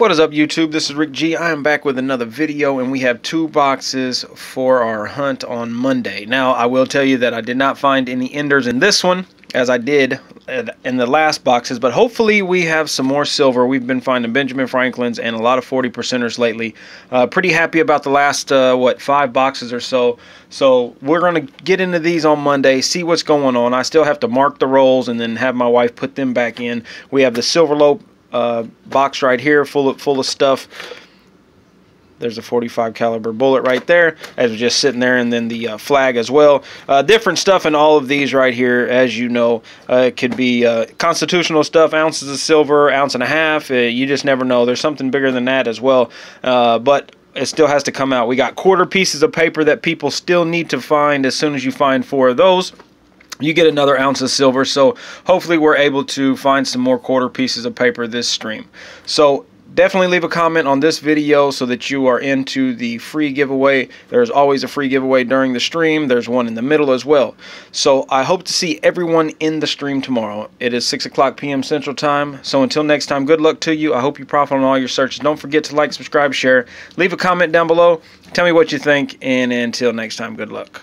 What is up YouTube? This is Rick Gee. I am back with another video and we have two boxes for our hunt on Monday. Now I will tell you that I did not find any enders in this one as I did in the last boxes but hopefully we have some more silver. We've been finding Benjamin Franklin's and a lot of 40 percenters lately. Uh, pretty happy about the last uh, what five boxes or so. So we're going to get into these on Monday, see what's going on. I still have to mark the rolls and then have my wife put them back in. We have the Silverlope uh, box right here full of full of stuff. There's a 45 caliber bullet right there as just sitting there and then the uh, flag as well. Uh, different stuff in all of these right here as you know. Uh, it could be uh, constitutional stuff, ounces of silver, ounce and a half. Uh, you just never know. There's something bigger than that as well. Uh, but it still has to come out. We got quarter pieces of paper that people still need to find as soon as you find four of those you get another ounce of silver. So hopefully we're able to find some more quarter pieces of paper this stream. So definitely leave a comment on this video so that you are into the free giveaway. There's always a free giveaway during the stream. There's one in the middle as well. So I hope to see everyone in the stream tomorrow. It is 6 o'clock p.m. Central Time. So until next time, good luck to you. I hope you profit on all your searches. Don't forget to like, subscribe, share. Leave a comment down below. Tell me what you think. And until next time, good luck.